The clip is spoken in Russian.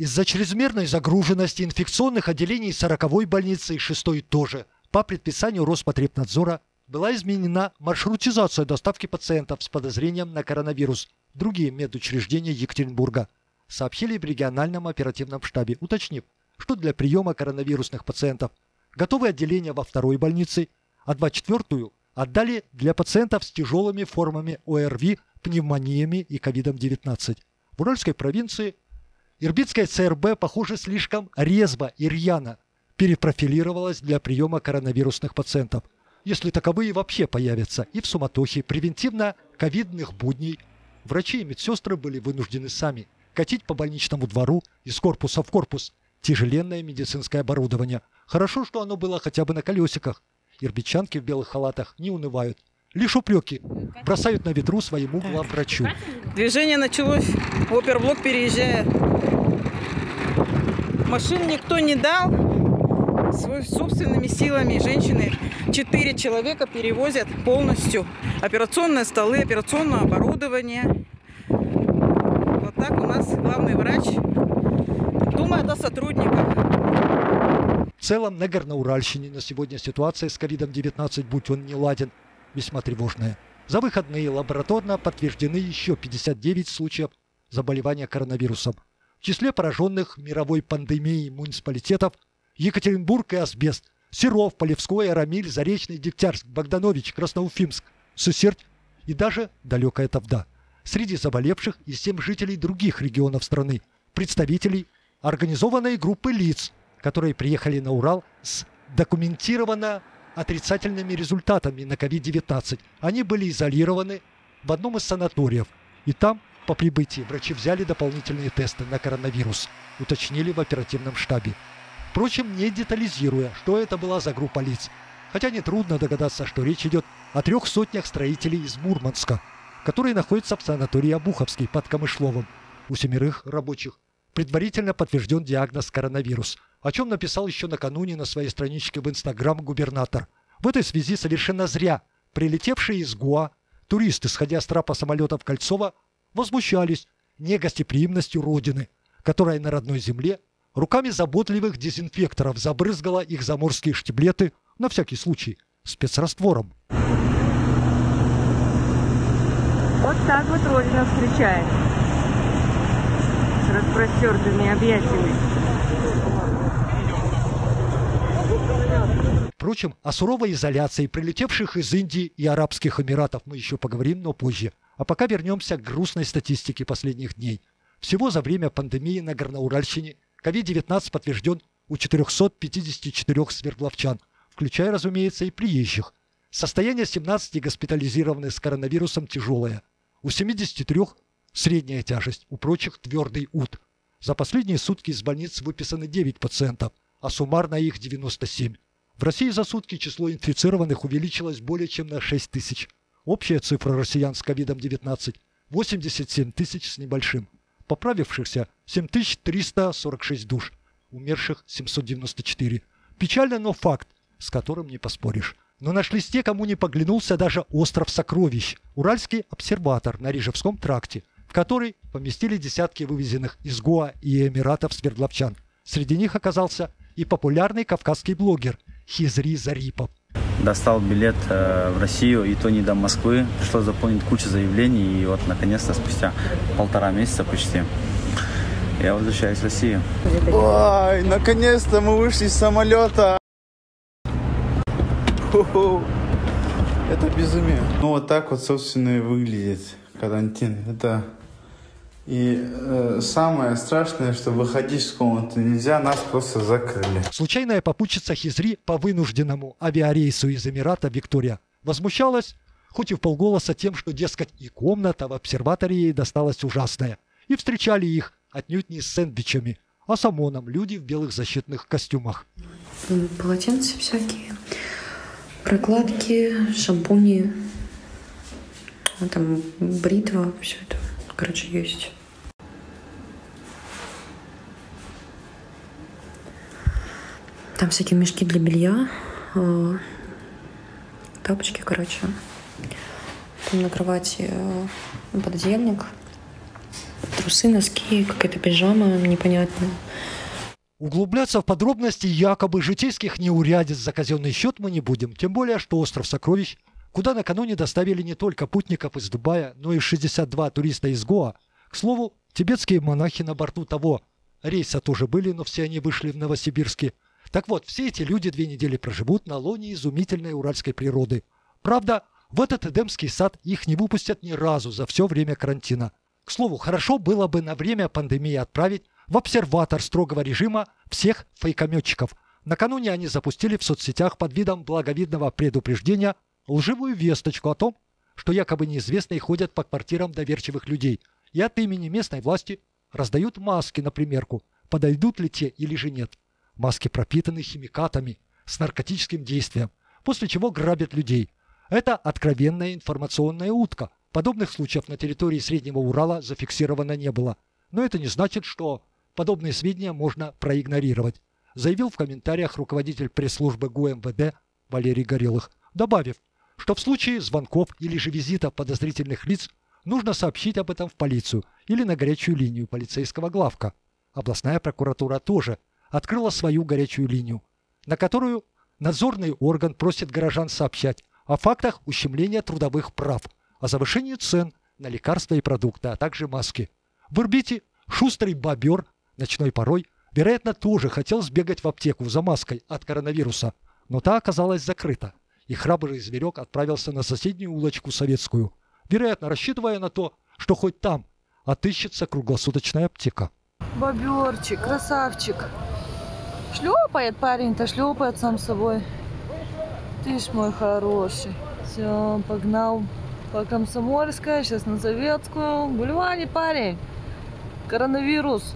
Из-за чрезмерной загруженности инфекционных отделений 40-й больницы и 6-й тоже по предписанию Роспотребнадзора была изменена маршрутизация доставки пациентов с подозрением на коронавирус в другие медучреждения Екатеринбурга, сообщили в региональном оперативном штабе, уточнив, что для приема коронавирусных пациентов готовы отделения во второй больнице, а 24-ю отдали для пациентов с тяжелыми формами ОРВИ, пневмониями и ковидом-19. В Уральской провинции Ирбитская ЦРБ, похоже, слишком резво и рьяно перепрофилировалась для приема коронавирусных пациентов, если таковые вообще появятся, и в суматохе превентивно-ковидных будней врачи и медсестры были вынуждены сами катить по больничному двору из корпуса в корпус тяжеленное медицинское оборудование. Хорошо, что оно было хотя бы на колесиках. Ирбичанки в белых халатах не унывают. Лишь упреки бросают на ветру своему главврачу. Движение началось. Оперблок переезжает. Машин никто не дал. Свой, собственными силами женщины, четыре человека перевозят полностью операционные столы, операционное оборудование. Вот так у нас главный врач думает о сотрудниках. В целом на Горноуральщине на сегодня ситуация с ковидом-19, будь он не ладен, весьма тревожная. За выходные лабораторно подтверждены еще 59 случаев заболевания коронавирусом. В числе пораженных мировой пандемией муниципалитетов Екатеринбург и Асбест, Серов, Полевской, Арамиль, Заречный, Дегтярск, Богданович, Красноуфимск, Сусерть и даже далекая Тавда. Среди заболевших и 7 жителей других регионов страны, представителей организованной группы лиц, которые приехали на Урал с документированно отрицательными результатами на COVID-19. Они были изолированы в одном из санаториев. И там, по прибытии, врачи взяли дополнительные тесты на коронавирус, уточнили в оперативном штабе. Впрочем, не детализируя, что это была за группа лиц. Хотя нетрудно догадаться, что речь идет о трех сотнях строителей из Мурманска, которые находятся в санатории Обуховский под Камышловым. У семерых рабочих предварительно подтвержден диагноз коронавирус, о чем написал еще накануне на своей страничке в Инстаграм губернатор. В этой связи совершенно зря прилетевшие из Гуа туристы, сходя с трапа самолета в Кольцово, возмущались негостеприимностью Родины, которая на родной земле руками заботливых дезинфекторов забрызгала их заморские штиблеты, на всякий случай, спецраствором. Вот так вот Родина встречает с распростертыми объятиями. Впрочем, о суровой изоляции прилетевших из Индии и Арабских Эмиратов мы еще поговорим, но позже. А пока вернемся к грустной статистике последних дней. Всего за время пандемии на Горноуральщине COVID-19 подтвержден у 454 свердловчан, включая, разумеется, и приезжих. Состояние 17 госпитализированных с коронавирусом тяжелое. У 73 средняя тяжесть, у прочих твердый УД. За последние сутки из больниц выписаны 9 пациентов, а суммарно их 97. В России за сутки число инфицированных увеличилось более чем на 6 тысяч. Общая цифра россиян с ковидом-19 – 87 тысяч с небольшим. Поправившихся – 7346 душ, умерших – 794. Печально, но факт, с которым не поспоришь. Но нашлись те, кому не поглянулся даже остров сокровищ – Уральский обсерватор на Рижевском тракте, в который поместили десятки вывезенных из Гоа и Эмиратов свердловчан. Среди них оказался и популярный кавказский блогер – Хизри Зарипов. Достал билет э, в Россию, и то не до Москвы. Пришлось заполнить кучу заявлений, и вот наконец-то спустя полтора месяца почти я возвращаюсь в Россию. Ой, наконец-то мы вышли из самолета. Ху-ху. Это безумие. Ну вот так вот, собственно, и выглядит карантин. Это и э, самое страшное, что выходить с комнаты нельзя, нас просто закрыли. Случайная попутчица Хизри по вынужденному авиарейсу из Эмирата Виктория возмущалась, хоть и в полголоса тем, что, дескать, и комната в обсерватории ей досталась ужасная. И встречали их отнюдь не с сэндвичами, а с ОМОНом, люди в белых защитных костюмах. Полотенца всякие, прокладки, шампуни, там бритва, все это, короче, есть. Там всякие мешки для белья, э, тапочки, короче. Там на кровати э, пододеяльник. трусы, носки, какая-то пижама непонятная. Углубляться в подробности якобы житейских неурядиц за казенный счет мы не будем, тем более, что остров Сокровищ, куда накануне доставили не только путников из Дубая, но и 62 туриста из Гоа. К слову, тибетские монахи на борту того рейса тоже были, но все они вышли в Новосибирске. Так вот, все эти люди две недели проживут на лоне изумительной уральской природы. Правда, в этот Эдемский сад их не выпустят ни разу за все время карантина. К слову, хорошо было бы на время пандемии отправить в обсерватор строгого режима всех фейкометчиков. Накануне они запустили в соцсетях под видом благовидного предупреждения лживую весточку о том, что якобы неизвестные ходят по квартирам доверчивых людей и от имени местной власти раздают маски на примерку, подойдут ли те или же нет. Маски пропитаны химикатами с наркотическим действием, после чего грабят людей. Это откровенная информационная утка. Подобных случаев на территории Среднего Урала зафиксировано не было. Но это не значит, что Подобные сведения можно проигнорировать, заявил в комментариях руководитель пресс-службы ГУМВД Валерий Горелых, добавив, что в случае звонков или же визита подозрительных лиц нужно сообщить об этом в полицию или на горячую линию полицейского главка. Областная прокуратура тоже открыла свою горячую линию, на которую надзорный орган просит горожан сообщать о фактах ущемления трудовых прав, о завышении цен на лекарства и продукты, а также маски. В Ирбите шустрый бобер Ночной порой, вероятно, тоже хотел сбегать в аптеку за маской от коронавируса, но та оказалась закрыта, и храбрый зверек отправился на соседнюю улочку советскую, вероятно, рассчитывая на то, что хоть там отыщется круглосуточная аптека. Боберчик, красавчик. Шлепает парень-то, шлепает сам собой. Ты ж мой хороший. Все, погнал по Комсомольской, сейчас на Советскую. Бульваре парень. Коронавирус.